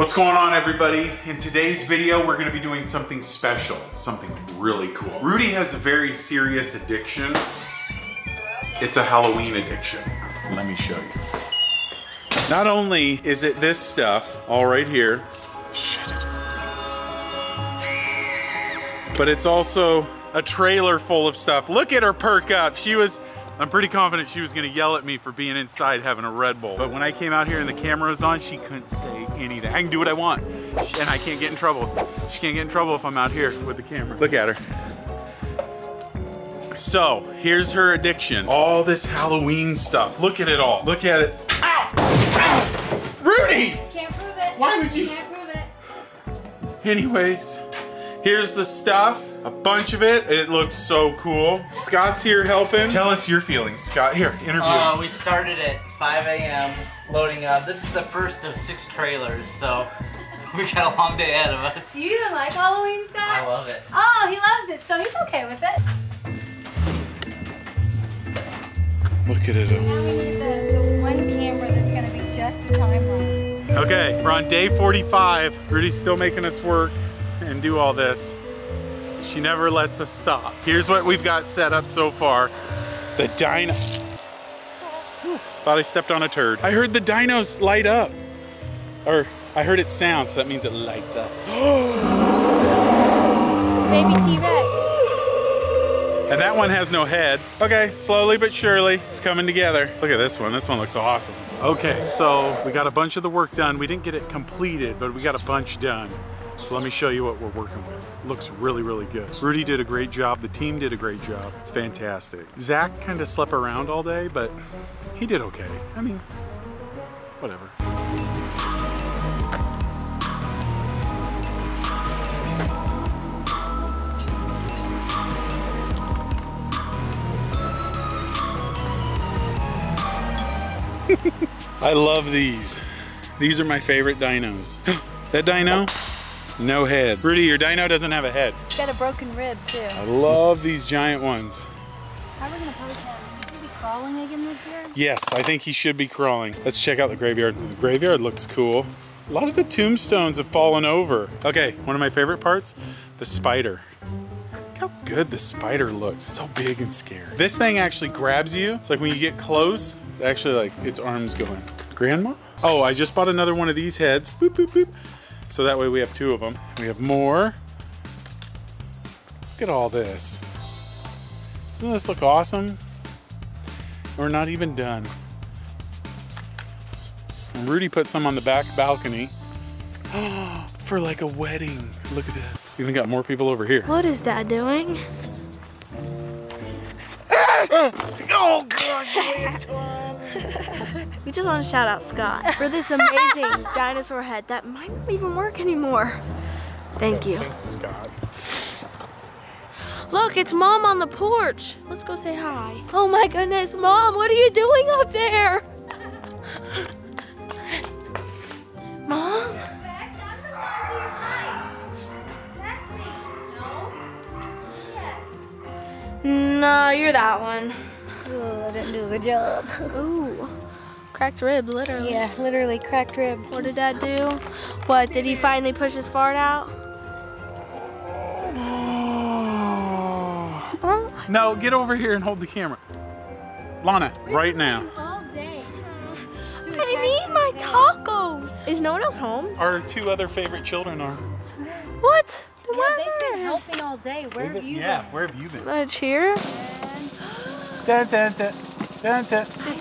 What's going on everybody? In today's video, we're gonna be doing something special, something really cool. Rudy has a very serious addiction. It's a Halloween addiction. Let me show you. Not only is it this stuff, all right here, shut it. But it's also a trailer full of stuff. Look at her perk up. She was, I'm pretty confident she was gonna yell at me for being inside having a Red Bull. But when I came out here and the camera was on, she couldn't say anything. I can do what I want, and I can't get in trouble. She can't get in trouble if I'm out here with the camera. Look at her. So, here's her addiction. All this Halloween stuff. Look at it all. Look at it. Ow! Ow! Rudy! Can't prove it. Why would you- Can't prove it. Anyways, here's the stuff. A bunch of it. It looks so cool. Scott's here helping. Tell us your feelings, Scott. Here, interview. Uh, we started at 5 a.m. loading up. This is the first of six trailers, so we got a long day ahead of us. Do you even like Halloween, Scott? I love it. Oh, he loves it, so he's okay with it. Look at it. Now we need the, the one camera that's gonna be just the time lapse. Okay, we're on day 45. Rudy's still making us work and do all this. She never lets us stop. Here's what we've got set up so far. The dino. Thought I stepped on a turd. I heard the dinos light up. Or I heard it sound, so that means it lights up. Baby T-Rex. And that one has no head. Okay, slowly but surely, it's coming together. Look at this one, this one looks awesome. Okay, so we got a bunch of the work done. We didn't get it completed, but we got a bunch done. So let me show you what we're working with. Looks really, really good. Rudy did a great job. The team did a great job. It's fantastic. Zach kind of slept around all day, but he did okay. I mean, whatever. I love these. These are my favorite dinos. that dino, no head. Rudy, your dino doesn't have a head. He's got a broken rib too. I love these giant ones. How are we gonna pose him? Is he be crawling again this year? Yes, I think he should be crawling. Let's check out the graveyard. The graveyard looks cool. A lot of the tombstones have fallen over. Okay, one of my favorite parts, the spider. Look how good the spider looks. It's so big and scary. This thing actually grabs you. It's like when you get close, it actually like its arms going. Grandma? Oh, I just bought another one of these heads. Boop, boop, boop. So that way we have two of them. We have more. Look at all this. Doesn't this look awesome? We're not even done. And Rudy put some on the back balcony for like a wedding. Look at this. Even got more people over here. What is Dad doing? Oh gosh, We just want to shout out Scott for this amazing dinosaur head that might not even work anymore. Thank you. Scott. Look, it's Mom on the porch. Let's go say hi. Oh my goodness, Mom, what are you doing up there? Mom? Back, I'm the one to your right. That's me. No? No, you're that one. Oh, I didn't do a good job. Ooh. Cracked rib, literally. yeah, literally cracked rib. What did Dad do? What, did he finally push his fart out? Oh. No, get over here and hold the camera. Lana, right now. All day. I need my tacos. Is no one else home? Our two other favorite children are. What? Yeah, Where? they've been helping all day. Where have you been? yeah, where have you been? A cheer? Dun, dun, dun, dun, dun. That's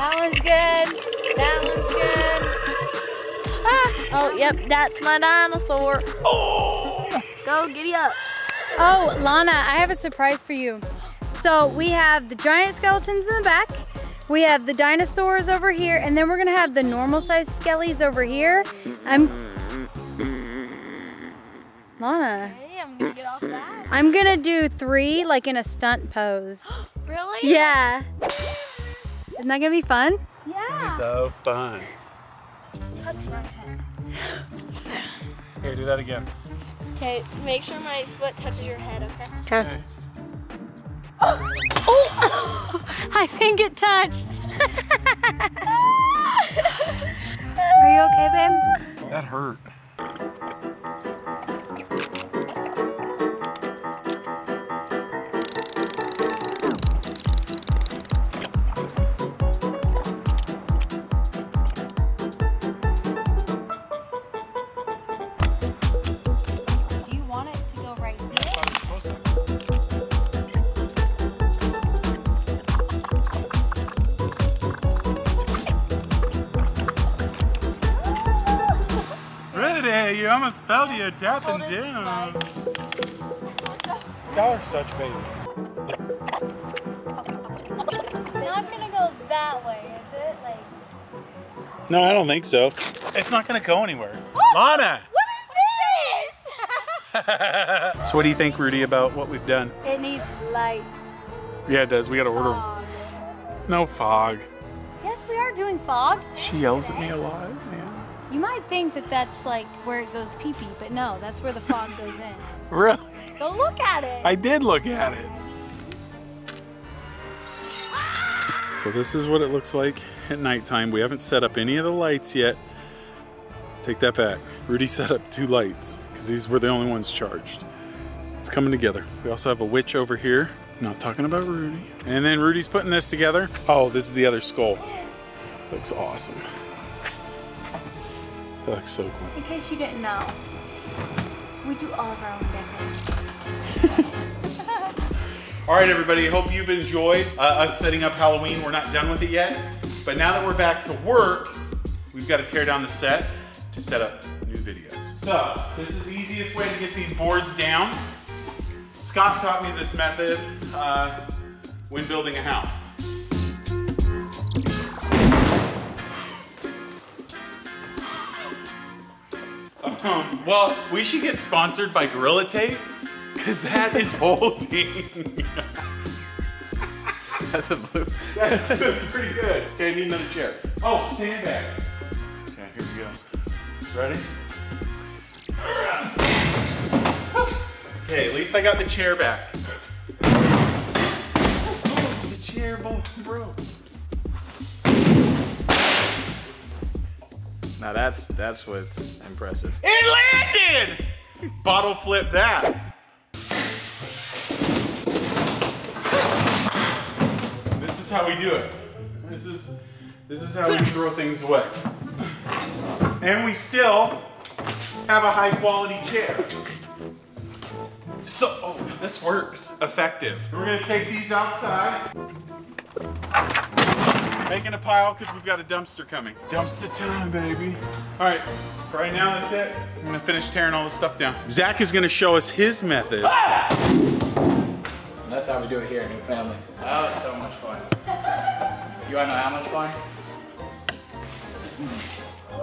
that one's good. That one's good. Ah! Oh, yep, that's my dinosaur. Oh! Go, giddy up. Oh, Lana, I have a surprise for you. So we have the giant skeletons in the back. We have the dinosaurs over here, and then we're gonna have the normal sized skellies over here. I'm Lana. Hey, I'm gonna get off that. I'm gonna do three like in a stunt pose. Really? Yeah. Isn't that gonna be fun? Yeah. So fun. Touch my head. Here, do that again. Okay, make sure my foot touches your head, okay? Okay. Oh, oh. I think it touched. Are you okay, babe? That hurt. You almost fell to your tapping down. Y'all are such babies. Not gonna go that way, is it? Like. No, I don't think so. It's not gonna go anywhere. Lana! What is this? So what do you think, Rudy, about what we've done? it needs lights. Yeah, it does. We gotta order. Fog. No fog. Yes, we are doing fog. She yells at me a lot. You might think that that's like where it goes pee pee, but no, that's where the fog goes in. Really? Go look at it. I did look at it. So this is what it looks like at nighttime. We haven't set up any of the lights yet. Take that back. Rudy set up two lights because these were the only ones charged. It's coming together. We also have a witch over here. Not talking about Rudy. And then Rudy's putting this together. Oh, this is the other skull. Looks awesome. That looks so cool. In case you didn't know, we do all of our own decorations. All right, everybody. Hope you've enjoyed uh, us setting up Halloween. We're not done with it yet, but now that we're back to work, we've got to tear down the set to set up new videos. So this is the easiest way to get these boards down. Scott taught me this method uh, when building a house. Um, well, we should get sponsored by Gorilla Tape because that is holding. That's a blue. That's, that's pretty good. Okay, I need another chair. Oh, sandbag. Okay, here we go. Ready? Okay, at least I got the chair back. The chair bo- Now that's that's what's impressive. It landed! Bottle flip that. This is how we do it. This is this is how we throw things away. And we still have a high quality chair. So oh, this works. Effective. We're gonna take these outside. Making a pile because we've got a dumpster coming. Dumpster time, baby. All right, for right now, that's it. I'm gonna finish tearing all this stuff down. Zach is gonna show us his method. Ah! And that's how we do it here in Noob Family. Oh, that was so much fun. You wanna know how much fun?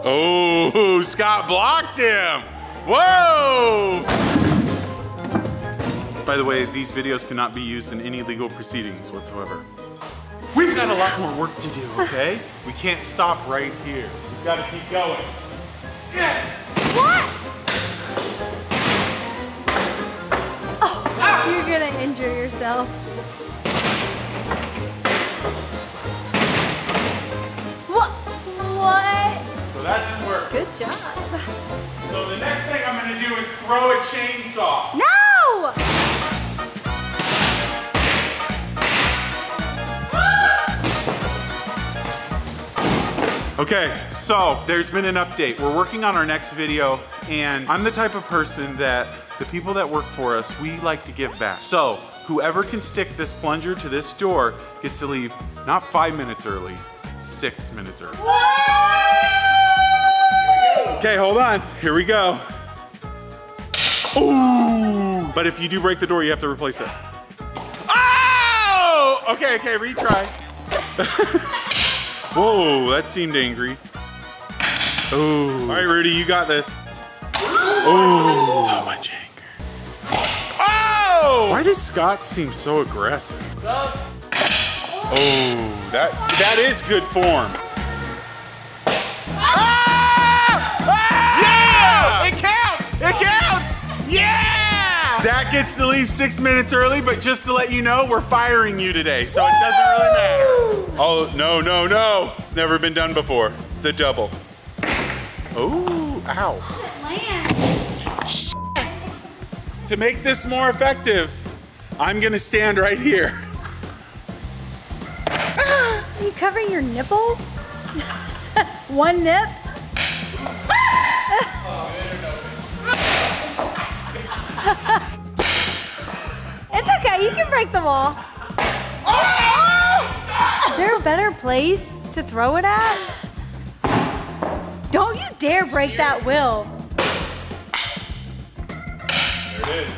Oh, Scott blocked him. Whoa! By the way, these videos cannot be used in any legal proceedings whatsoever. We've got a lot more work to do, okay? we can't stop right here. We've got to keep going. Yeah. Oh, you're gonna injure yourself. What? What? So that didn't work. Good job. So the next thing I'm gonna do is throw a chainsaw. No! Okay, so there's been an update. We're working on our next video, and I'm the type of person that the people that work for us, we like to give back. So whoever can stick this plunger to this door gets to leave not five minutes early, six minutes early. Okay, hold on. Here we go. Ooh! But if you do break the door, you have to replace it. Oh! Okay, okay, retry. Whoa, that seemed angry. Oh. All right, Rudy, you got this. Oh. So much anger. Oh! Why does Scott seem so aggressive? Oh, that that is good form. Ah! Ah! Yeah! It counts! It counts! Yeah! Zach gets to leave six minutes early, but just to let you know, we're firing you today, so it doesn't really matter. Oh, no, no, no. It's never been done before. The double. Oh, ow. To make this more effective, I'm gonna stand right here. Are you covering your nipple? One nip? It's you can break the wall. Oh! Is there a better place to throw it at? Don't you dare break that will. There it is.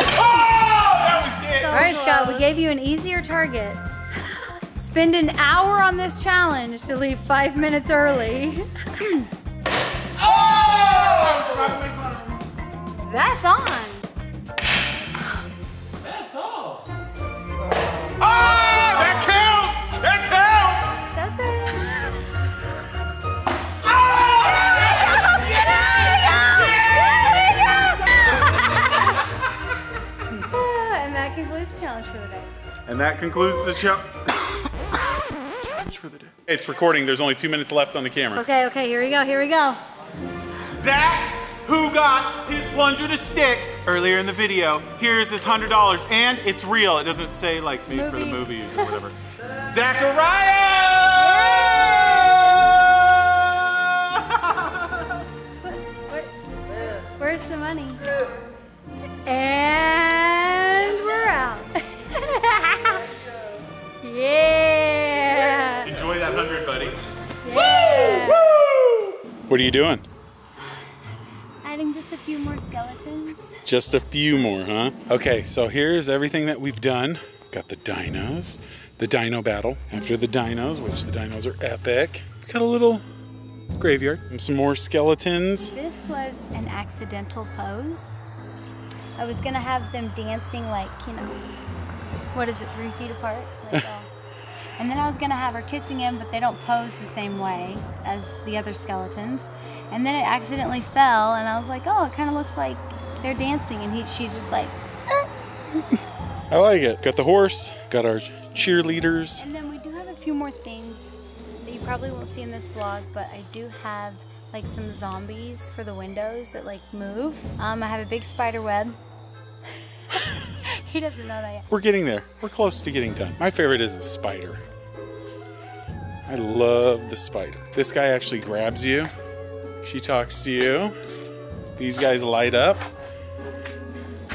Oh, that was it. All right, Scott, we gave you an easier target. Spend an hour on this challenge to leave five minutes early. Oh! That's on. And that concludes the show. challenge for the day. It's recording. There's only two minutes left on the camera. Okay, okay, here we go, here we go. Zach, who got his plunger to stick earlier in the video, here's his hundred dollars, and it's real. It doesn't say like made for the movies or whatever. Zachariah! Where- where's the money? And What are you doing? Adding just a few more skeletons. Just a few more, huh? Okay, so here's everything that we've done. Got the dinos, the dino battle. After the dinos, which the dinos are epic. We've got a little graveyard and some more skeletons. This was an accidental pose. I was gonna have them dancing like, you know, what is it, three feet apart? Like, uh, and then I was gonna have her kissing him, but they don't pose the same way as the other skeletons. And then it accidentally fell, and I was like, oh, it kind of looks like they're dancing, and he, she's just like. I like it. Got the horse, got our cheerleaders. And then we do have a few more things that you probably won't see in this vlog, but I do have like some zombies for the windows that like move. Um, I have a big spider web. he doesn't know that yet. We're getting there. We're close to getting done. My favorite is the spider. I love the spider. This guy actually grabs you. She talks to you. These guys light up.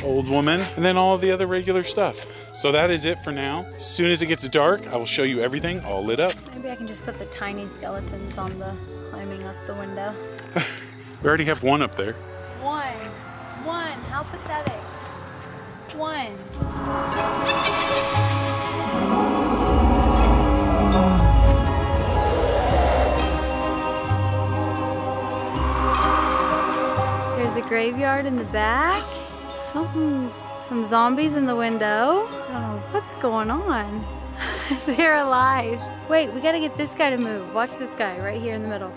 Old woman, and then all of the other regular stuff. So that is it for now. As soon as it gets dark, I will show you everything all lit up. Maybe I can just put the tiny skeletons on the climbing up the window. We already have one up there. One. One. How pathetic. One. There's a graveyard in the back. Some some zombies in the window. Know what's going on. They're alive. Wait, we gotta get this guy to move. Watch this guy right here in the middle.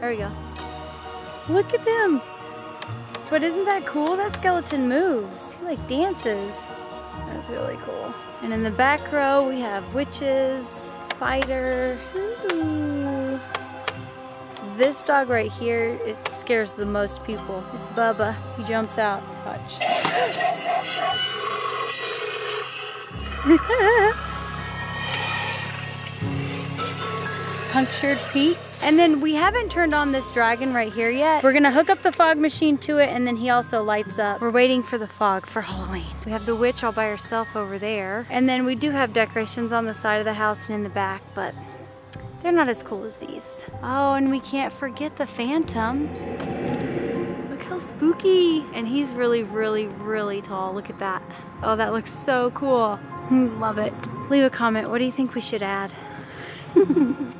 There we go. Look at them. But isn't that cool? That skeleton moves. He like dances. That's really cool. And in the back row, we have witches, spider. Ooh. This dog right here, it scares the most people. It's Bubba. He jumps out. Watch. Punctured. And then we haven't turned on this dragon right here yet. We're gonna hook up the fog machine to it and then he also lights up. We're waiting for the fog for Halloween. We have the witch all by herself over there. And then we do have decorations on the side of the house and in the back, but they're not as cool as these. Oh, and we can't forget the phantom. Look how spooky. And he's really, really, really tall. Look at that. Oh, that looks so cool. Love it. Leave a comment. What do you think we should add?